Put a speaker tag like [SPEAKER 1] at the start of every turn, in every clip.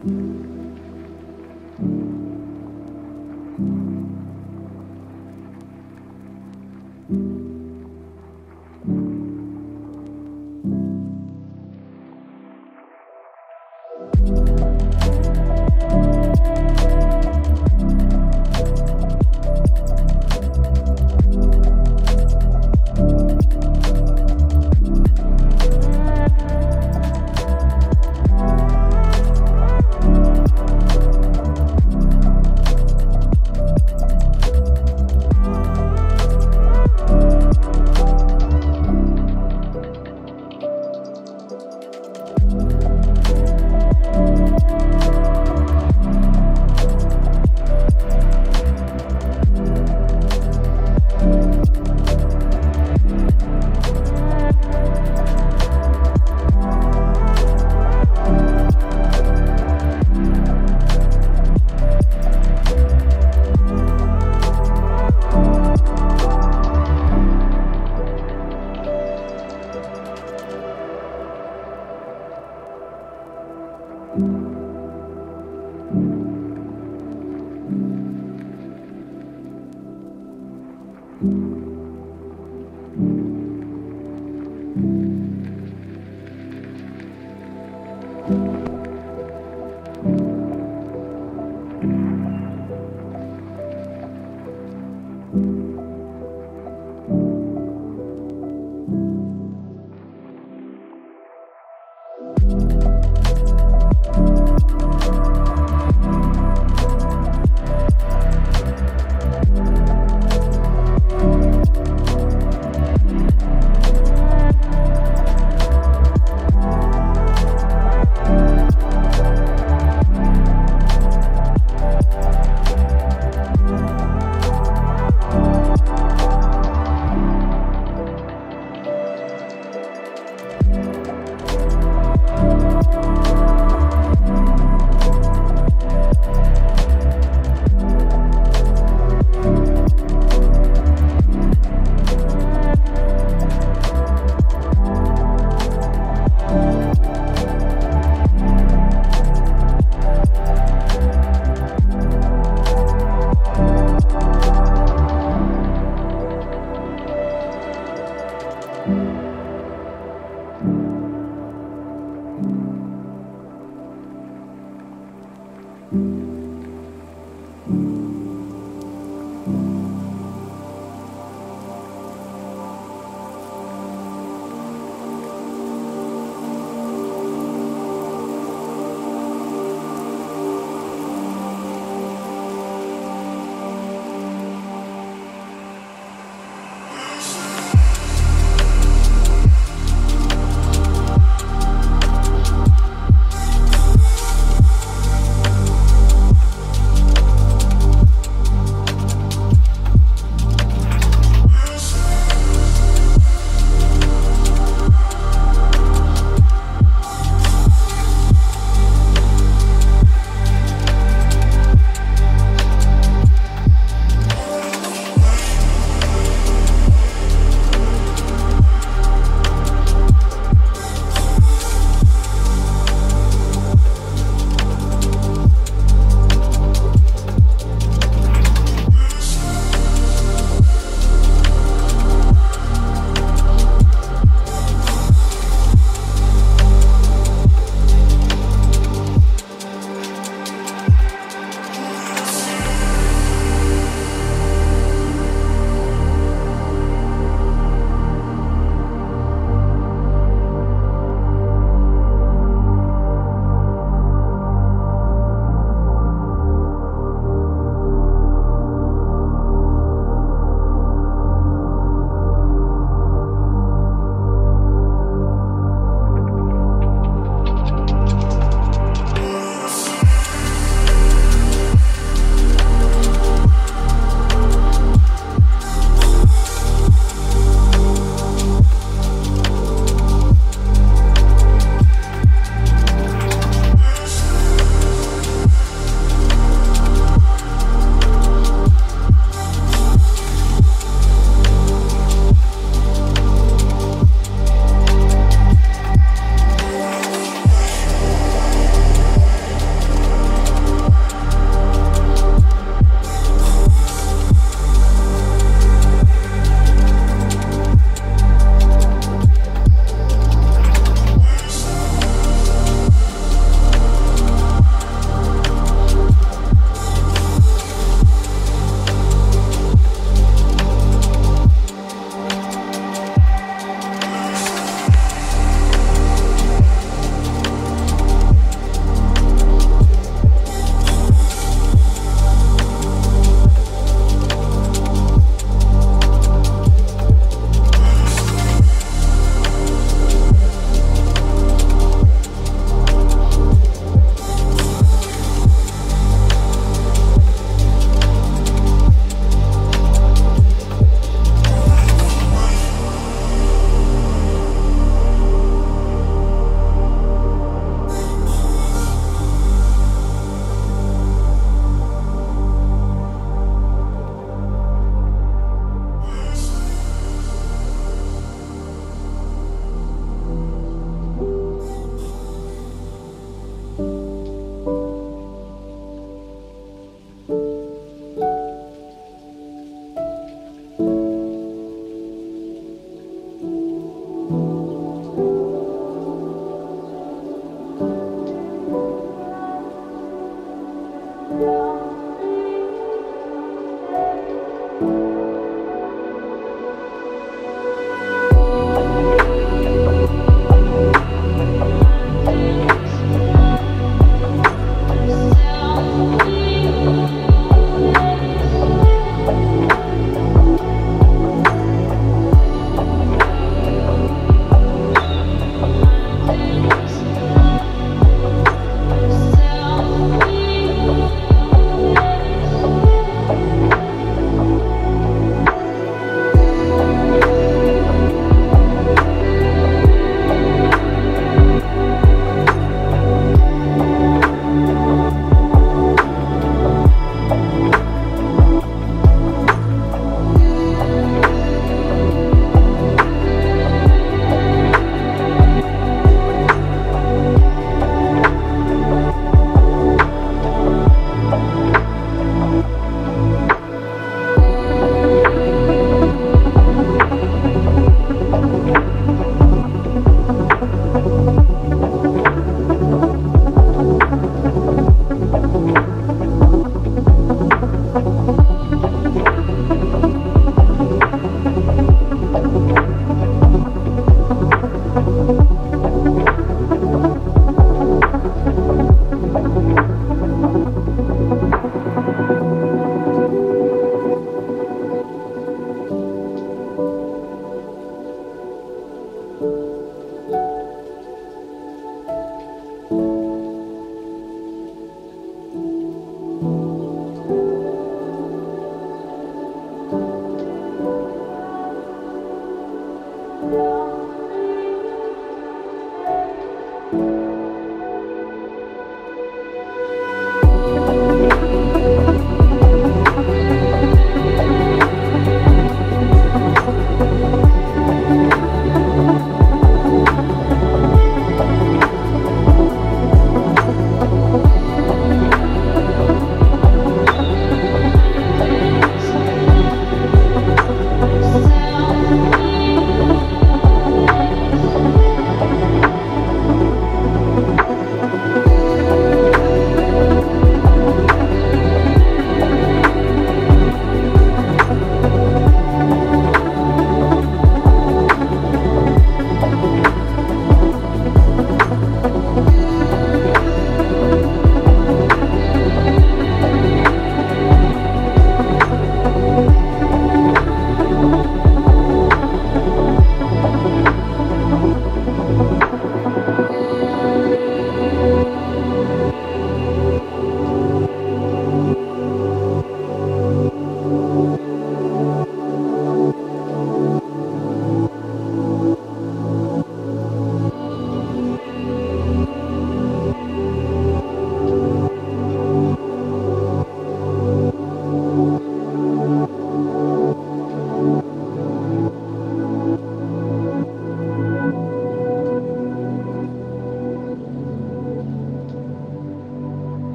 [SPEAKER 1] Thank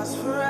[SPEAKER 2] last forever.